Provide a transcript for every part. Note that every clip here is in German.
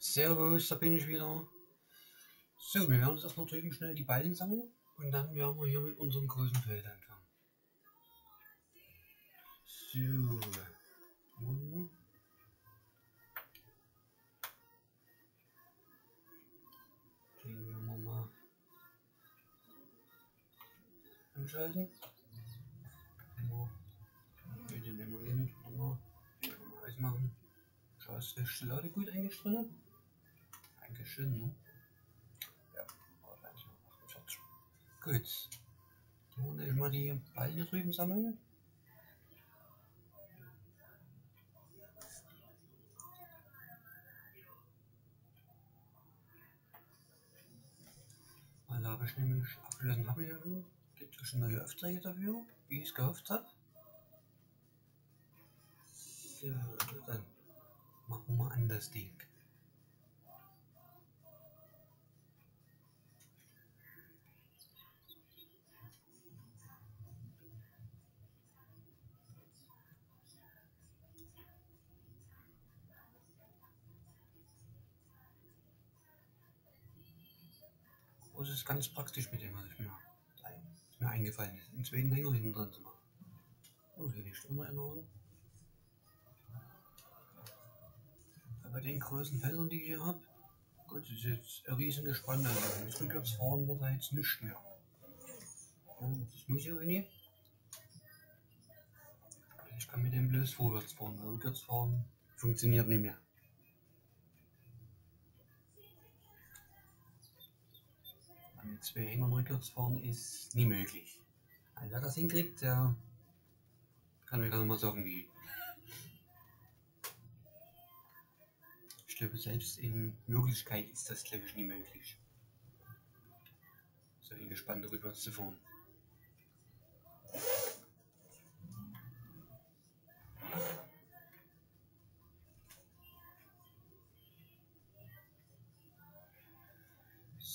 Servus, da bin ich wieder. So, wir werden uns erstmal drüben schnell die Ballen sammeln und dann werden wir hier mit unserem großen Feld anfangen. So. Den werden wir mal anschalten. Den nehmen wir eh nicht. Nochmal ausmachen. Schau, ist der Lade gut eigentlich Dankeschön, ne? Ja, wahrscheinlich noch 48. Gut. Dann wollen wir mal die Ballen hier drüben sammeln. Weil da habe ich nämlich abgelöst habe ich ja schon. Gibt es schon neue Aufträge dafür, wie ich es gehofft habe. So, dann machen wir an das Ding. Das ist ganz praktisch mit dem, was ich mir, was mir eingefallen ist. Einen zweiten Hänger hinten dran zu machen. Oh, hier einer rum. Bei den großen Feldern, die ich hier habe, gut, das ist jetzt ein riesen Gespann. Also mit rückwärts fahren wird da jetzt nichts mehr. Ja, das muss ich nicht. Ich kann mit dem bloß vorwärts fahren, rückwärts fahren funktioniert nicht mehr. Zwei Hängern rückwärts fahren ist nie möglich. Also wer das hinkriegt, der kann mir gar nicht mal sagen, wie. Ich glaube, selbst in Möglichkeit ist das, glaube ich, nie möglich. So in gespannte rückwärts zu fahren.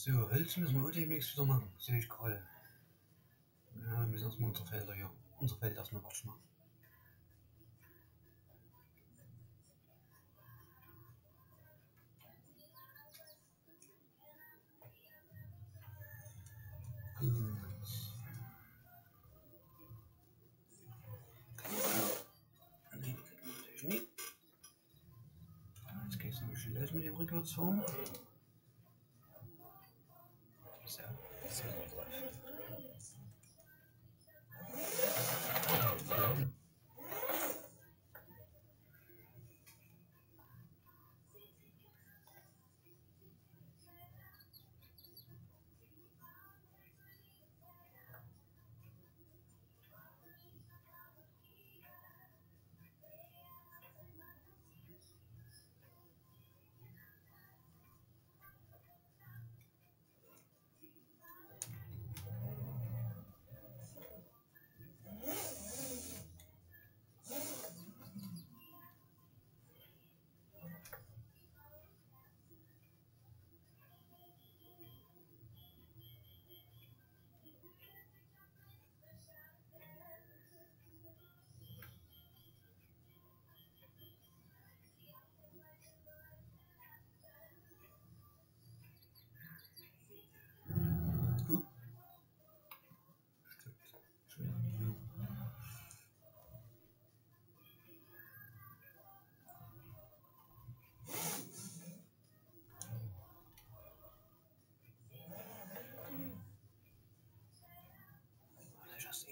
So, Holz müssen wir auch demnächst wieder machen, sehe ich gerade. Ja, wir müssen erstmal unsere Felder hier, unser Feld erstmal waschen machen. Jetzt geht es ein bisschen los mit dem Rückwärtsfahren.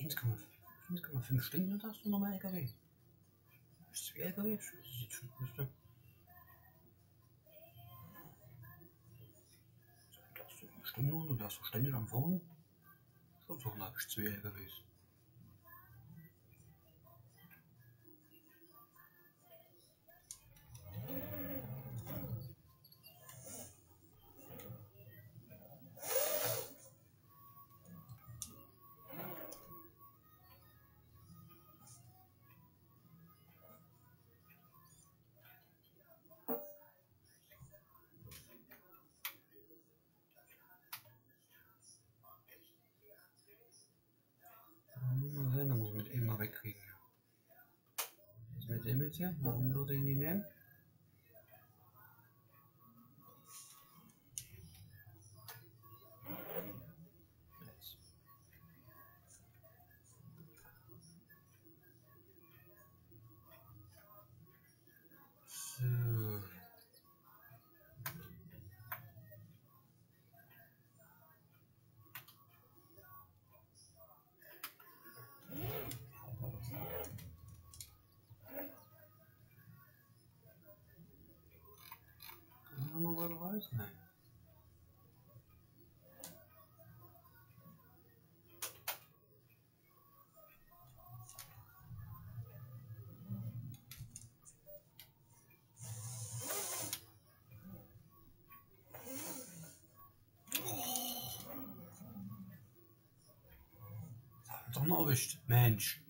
1,5 Stunden und hast du nochmal LKW. Ist wie LKW. Sieht schon aus. ne? Da hast du eine Stunde und du so ständig am Fahren. Schon so habe ich zwei LKWs. Was mit dem Nein. Doch mal erwischt. Mensch.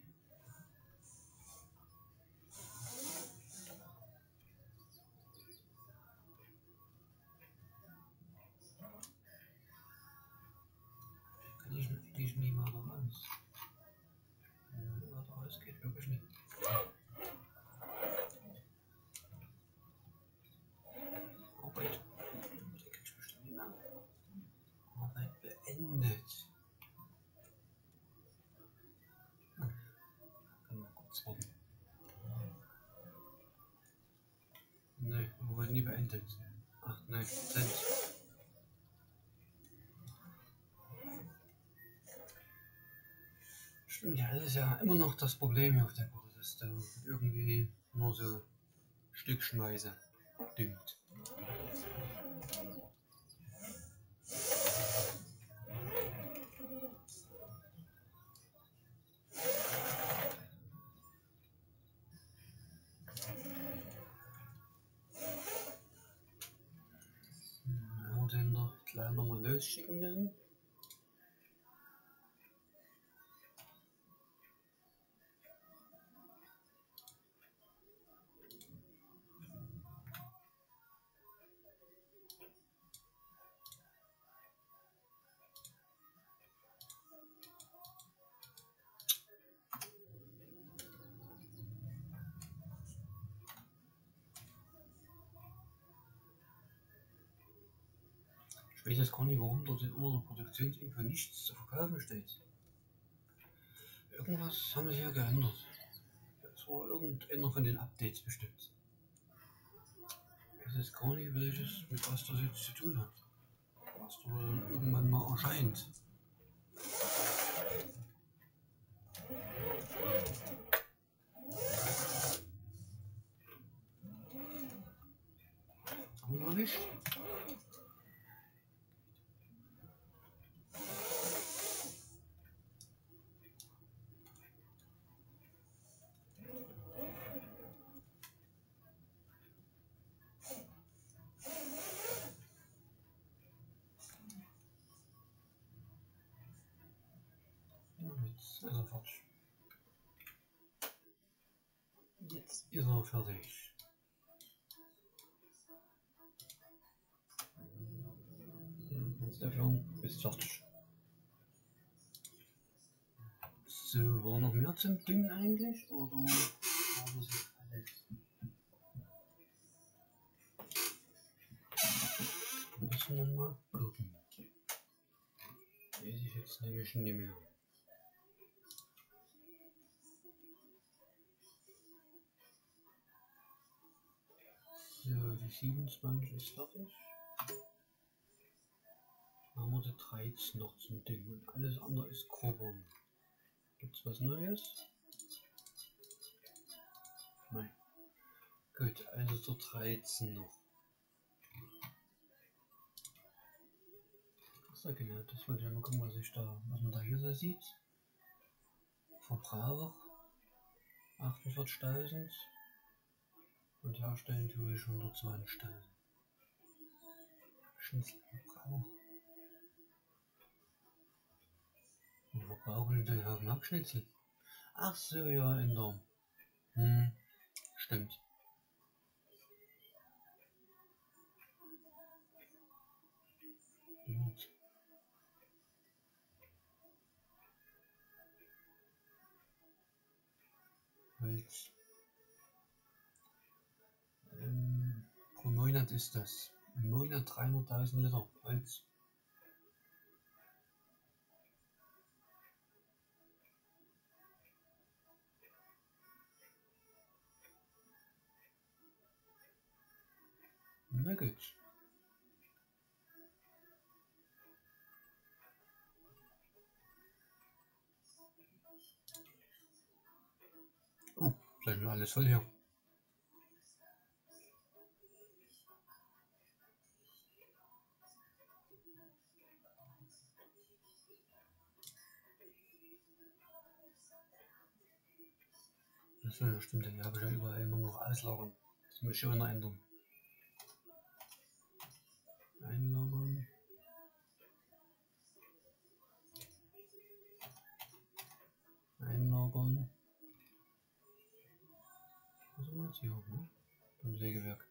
Warten. Nee, wurde nie beendet. Ach nein, Cent. Stimmt, ja, das ist ja immer noch das Problem hier auf der Karte, dass der irgendwie nur so stückchenweise düngt. Ich weiß jetzt gar nicht, warum dort in unserer Produktionsinfo nichts zu verkaufen steht. Irgendwas haben sie ja geändert. Das war irgendeiner von den Updates bestimmt. Ich weiß jetzt gar nicht, welches mit was das jetzt zu tun hat. Was da irgendwann mal erscheint. Haben wir nicht? Jetzt ist er fertig. Jetzt ist er fertig. Jetzt der Film ist fertig. So, war noch mehr zum Ding eigentlich? Oder war das alles? Müssen wir mal gucken. Weiß ich jetzt nämlich nicht mehr. 27 ist fertig. Dann haben wir die 13 noch zum Ding und alles andere ist Kobern. Gibt's was Neues? Nein. Gut, also zur 13 noch. Achso, genau, das wollte ich mal gucken, was ich da, was man da hier so sieht. Verbrauch 48.000 und herstellen tue ich 120.000. Schnitzelverbrauch. Und wo brauchen wir denn Haufen Abschnitzel? Ach so, ja, in der. Hm, stimmt. Gut. Holz. Pro Monat ist das. Im Monat 300.000 Liter Holz. Na gut. Oh, gleich mal alles voll hier. Ja, stimmt, dann habe ich ja überall immer noch auslagern. Das muss ich auch noch ändern. Einlagern. Einlagern. Was haben wir jetzt hier, ne? Beim Sägewerk.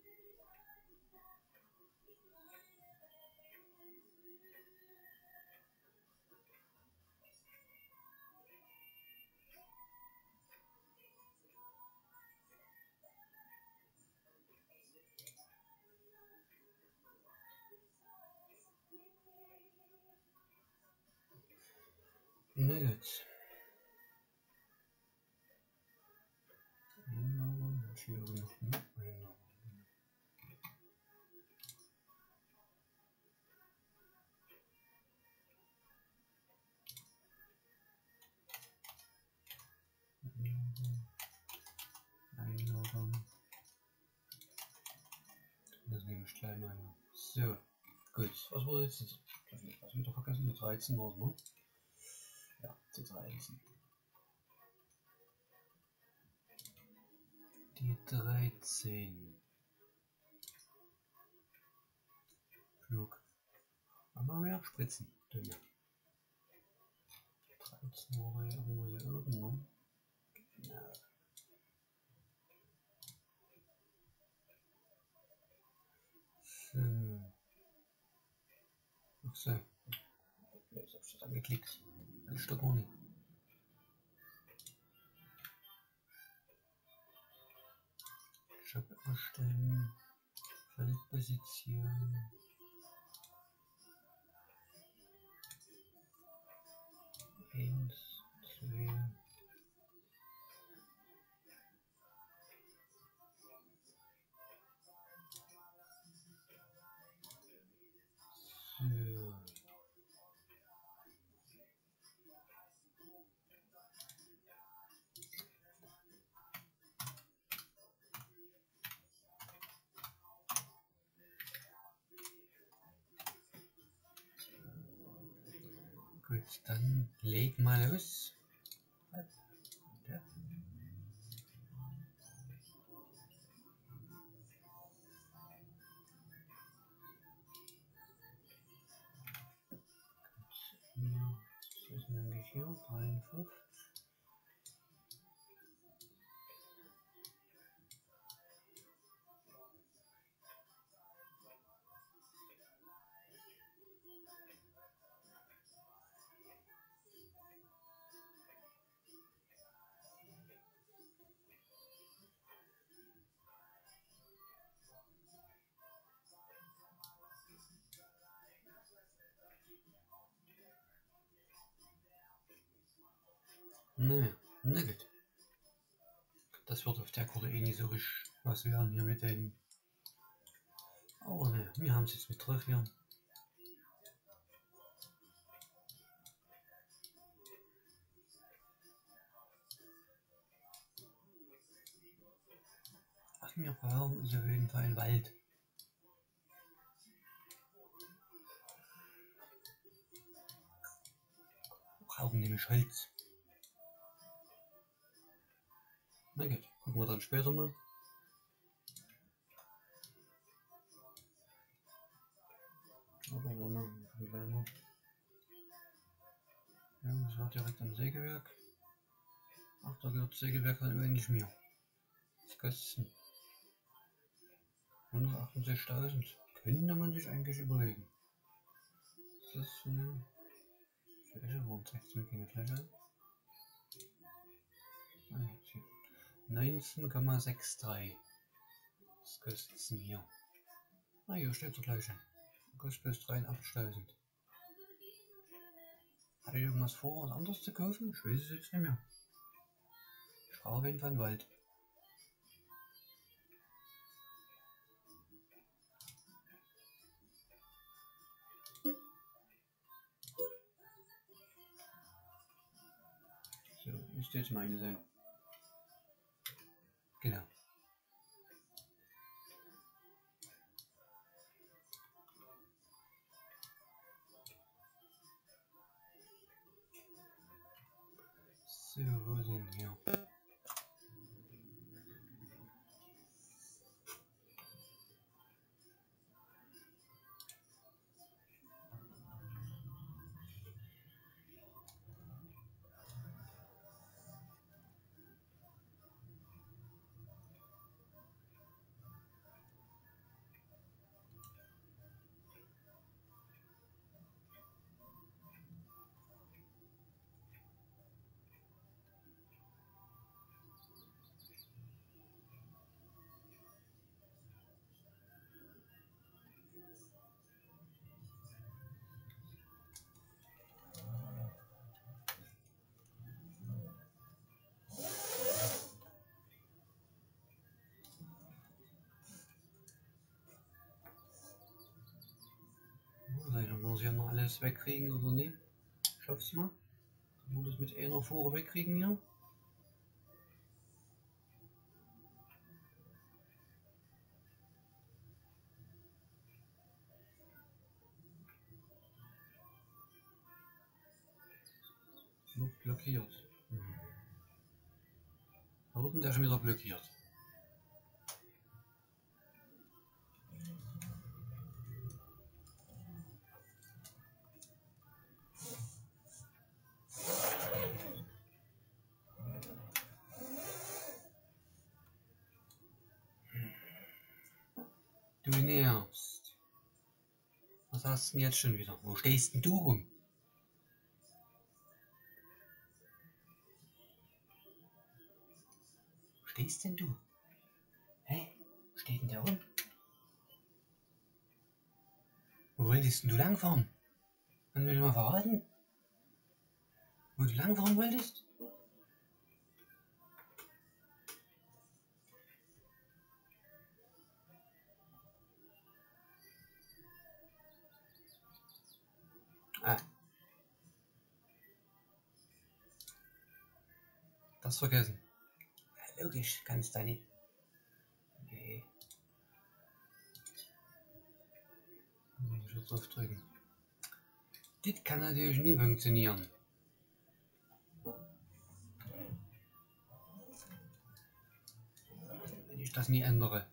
stimmt. Na gut. Einlagern, was hier Ich mal. her. So, gut. Was war jetzt? Das was wieder vergessen? Die 13 war ne? Ja, die 13. Die 13. Flug. Aber mehr Spritzen. Dünne. 13 war ja irgendwo hier ne? Genau. So. Ach so. Jetzt hab ich das angeklickt. Ein Stück ohne. Shop erstellen. Feldposition. Eins, zwei. Dann leg mal los. Ja. Ja, was ist denn eigentlich hier? Naja, na gut. Das wird auf der Karte eh nicht so richtig was werden hier mit den. Aber ne, wir haben es jetzt mit drauf hier. Was wir brauchen, ist auf jeden Fall ein Wald. Wir brauchen nämlich Holz. Na gut, gucken wir dann später mal. gleich mal. Ja, das war direkt am Sägewerk. Ach, da gehört Sägewerk halt eigentlich mir. Das kostet 168.000. Könnte man sich eigentlich überlegen. Das ist eine Fläche, warum zeigt es mir keine Fläche an? 19,63. Das kostet es hier. Ah, hier steht der gleiche. Kostet bis 83.000. Hatte ich irgendwas vor, was anderes zu kaufen? Ich weiß es jetzt nicht mehr. Ich frage auf jeden Fall Wald. So, müsste jetzt meine sein. Genau. Alles wegkriegen oder nicht. Schaff's mal. Kann man das mit einer Fuhre wegkriegen hier? Blockiert. Mhm. Da wurde der schon wieder blockiert. Du nervst. Was hast du denn jetzt schon wieder? Wo stehst denn du rum? Wo stehst denn du? Hä? Wo steht denn der rum? Wo wolltest denn du langfahren? Kannst du mir mal verraten? Wo du langfahren wolltest? Ah. Das vergessen. Ja, logisch, kannst du nicht. Nee. Muss ich jetzt draufdrücken. Das kann natürlich nie funktionieren. Wenn ich das nie ändere.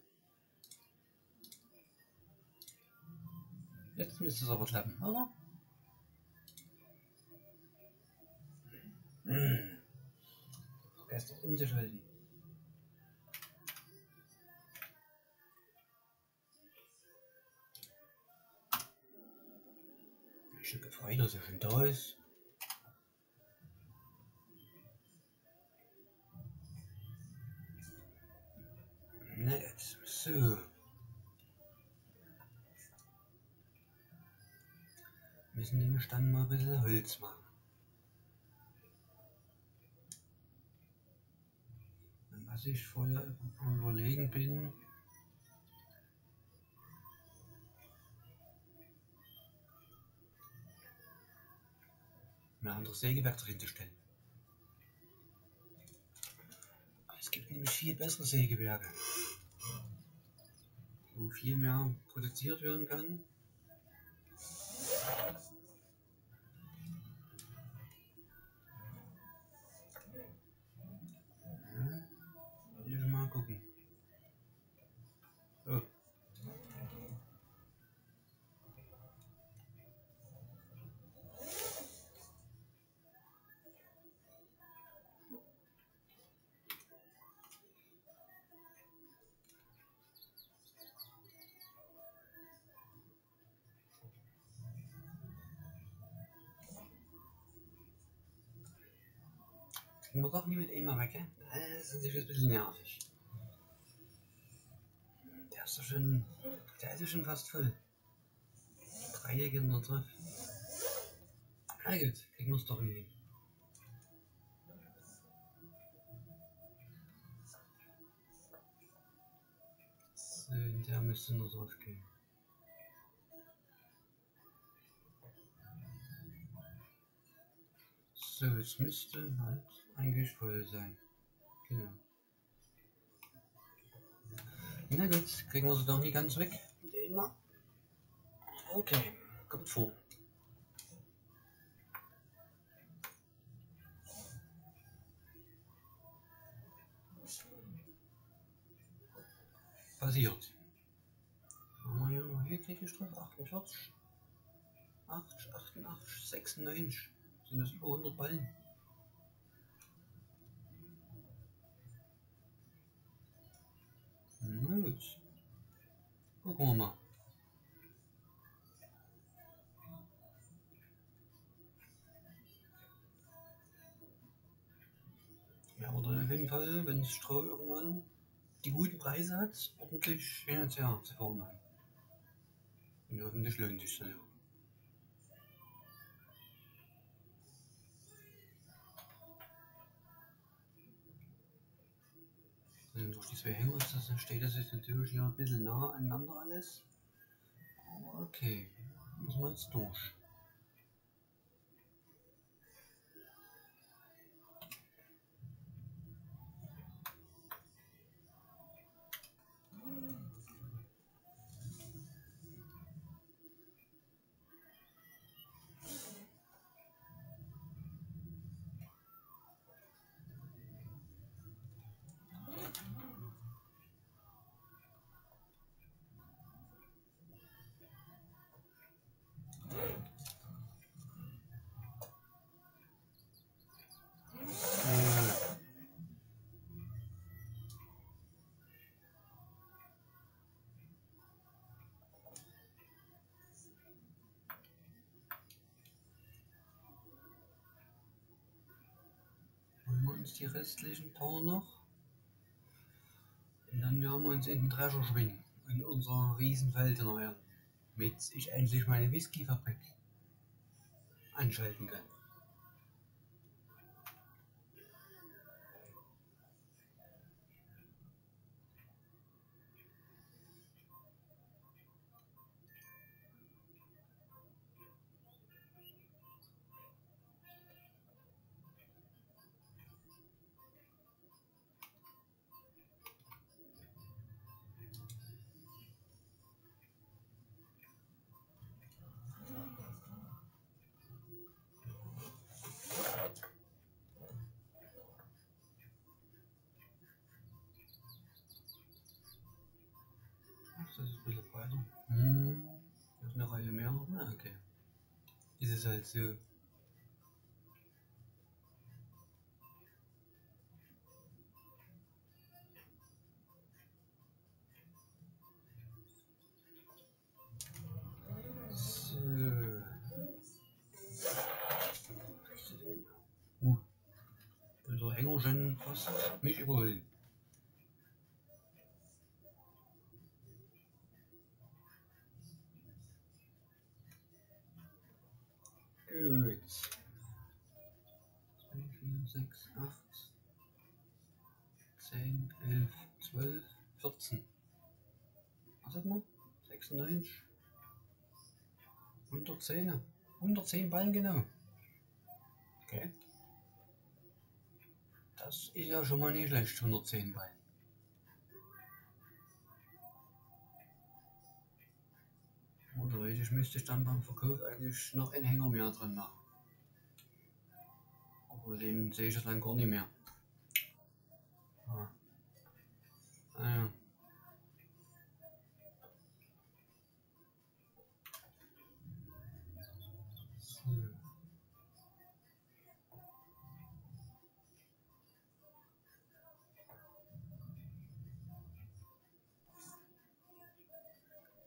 Jetzt müsste es aber klappen, oder? Hm. Vergesst doch umzuschalten. Ich schon gefreut, dass er schon da ist. Jetzt, so. Müssen nämlich dann mal ein bisschen Holz machen. Und was ich vorher überlegen bin, ein anderes Sägewerk zu stellen. Es gibt nämlich viel bessere Sägewerke, wo viel mehr produziert werden kann. Kriegen wir doch nie mit weg, gell? Das ist ein bisschen nervig. Der ist doch schon. Der ist ja schon fast voll. Dreiecke noch drauf. Na gut, kriegen wir es doch irgendwie. So, der müsste noch drauf gehen. So, jetzt müsste halt eigentlich voll sein. Genau. Na gut, kriegen wir sie doch nie ganz weg. Immer. Okay, kommt vor. Passiert. Haben wir hier, hier kriege ich drauf 48. 80, 88, 96. Sind das über 100 Ballen? Na gut. Gucken wir mal. Ja, aber dann auf jeden Fall, wenn das Stroh irgendwann die guten Preise hat, ordentlich finanziell zu verordnen. Und hoffentlich lohnt sich dann auch. Und durch die zwei Hänger ist das, steht das jetzt natürlich hier ein bisschen nah aneinander alles. Aber okay, müssen wir jetzt durch. Uns die restlichen Power noch. Und dann werden wir uns in den Drescher schwingen und unser Riesenfeld erneuern. Mit ich endlich meine Whiskyfabrik anschalten kann. Ach, das ist ein bisschen breiter. Hm. Hier ist eine Reihe mehr noch. Ah, okay. Halt so. Uh. Der Hänger schon fast mich überholen. Gut. 2, 4, 6, 8, 10, 11, 12, 14. Was hat man? 96. 110. 110 Ballen genau. Okay. Das ist ja schon mal nicht schlecht, 110 Ballen. Oder ich müsste ich dann beim Verkauf eigentlich noch einen Hänger mehr drin machen. Aber den sehe ich jetzt dann gar nicht mehr. Ah. Ah ja.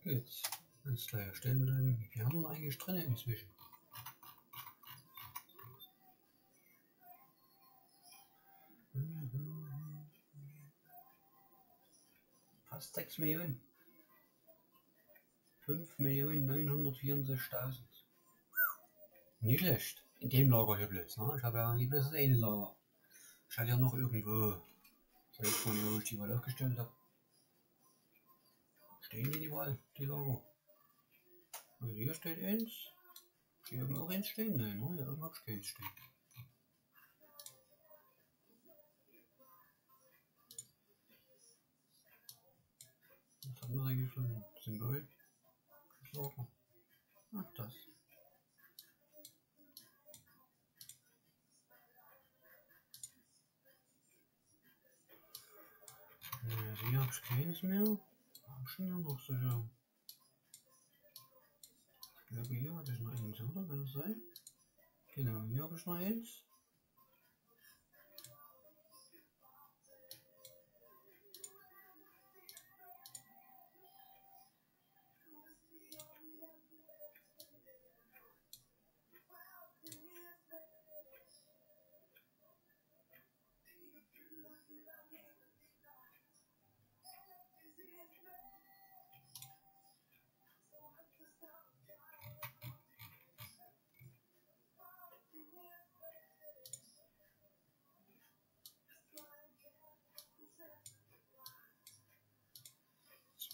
Ja, stellen bleiben. Haben wir noch eigentlich drin inzwischen? 6 Millionen. 5 Millionen 964.000. Nicht schlecht. In dem Lager hier bloß. Ne? Ich habe ja nicht bloß das eine Lager. Ich hatte ja noch irgendwo. Ich weiß gar wo ich die mal aufgestellt habe. Stehen die überall, die Lager? Also hier steht eins. Hier irgendwo eins stehen? Nein, ne? Hier irgendwo keins stehen. Hat man eigentlich für ein Symbol? Lager. Ach, das. Ja, hier habe ich keins mehr. Hab ich denn noch sicher? Ich glaube, hier hatte ich noch eins, oder? Kann das sein? Genau, hier habe ich noch eins.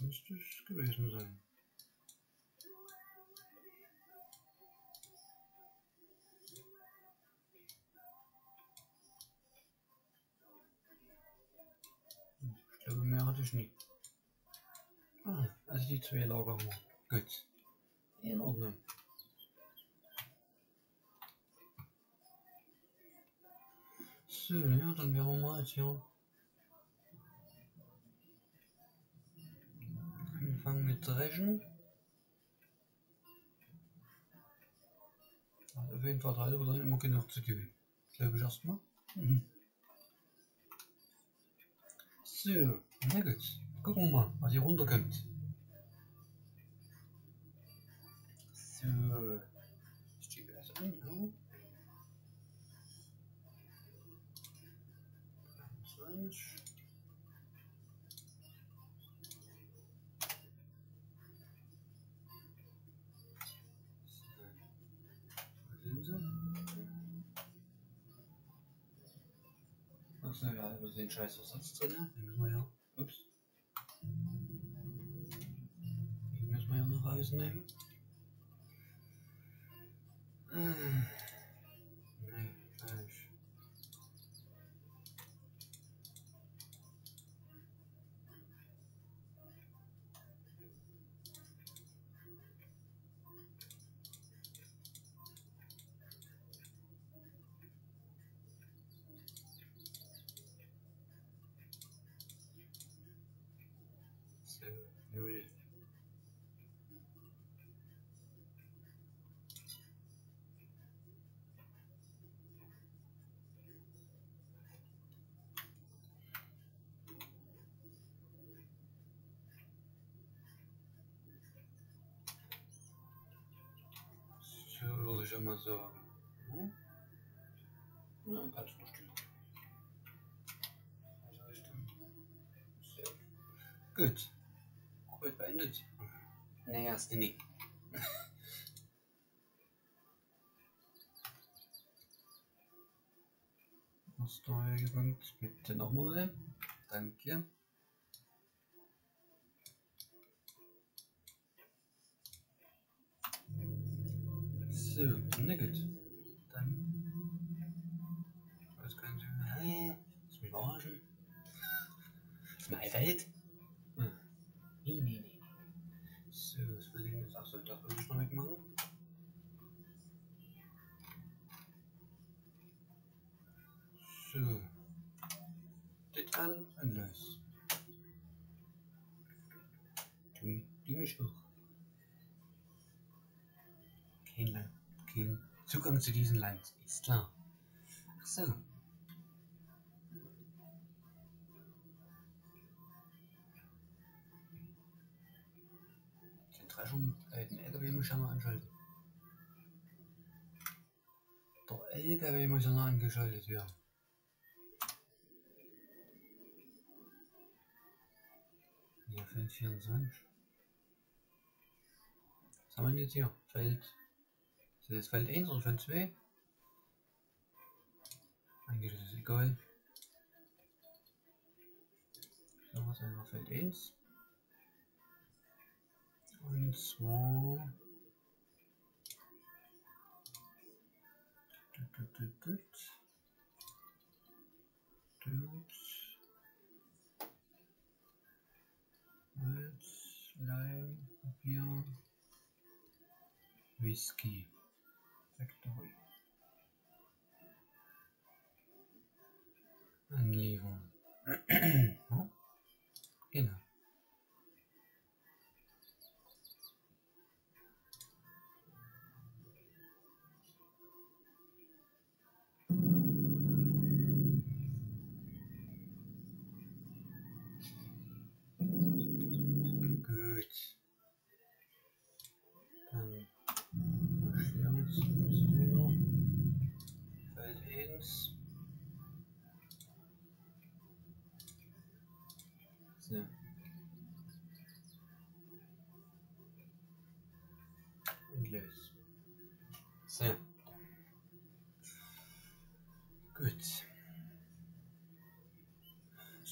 Müsste es gewesen sein. Ich glaube, mehr hatte ich nie. Ah, also die zwei Lager. Gut. In Ordnung. So, ja, dann werden wir mal jetzt hier auf jeden Fall drei dann immer genug zu gewinnen. Glaube ich erstmal. So, na gut. Gucken wir mal, was hier runterkommt. So. Ich schiebe das an, ja. 20. Achso, ja, über den scheiß Ersatz drin. Den müssen wir ja. Ups. Den müssen wir ja noch rausnehmen. Ich immer sagen. Hm? Ja, ganz. Also Richtung. So. Gut. Beendet. Naja, ist nicht. Was Punkt? Bitte nochmal. Danke. So, na gut. Dann. Weiß gar nicht. Hä? Ist mich verarschen? Ist mir Welt? Hm. Nee, nee, nee. So, was will ich denn jetzt? Achso, das will ich noch wegmachen. So. Das an und los. Du, die mich auch. Kein Land, kein Zugang zu diesem Land, ist klar. Ach so. Den Drescher, äh, den LKW muss ich ja mal anschalten. Der LKW muss ja noch angeschaltet werden. Ja, Feld 24. Was haben wir jetzt hier? Feld. Ist das Feld 1 oder Feld 2? Eigentlich ist es egal. So, was einfach Feld 1. Und zwar. Tut, tut, tut, tut. Tut. Holz, Leim, Papier, Whisky, Factory. Anlieferung. ja, genau.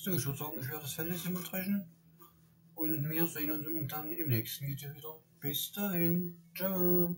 So, ich würde sagen, ich werde das immer trechen. Und wir sehen uns dann im nächsten Video wieder. Bis dahin. Ciao.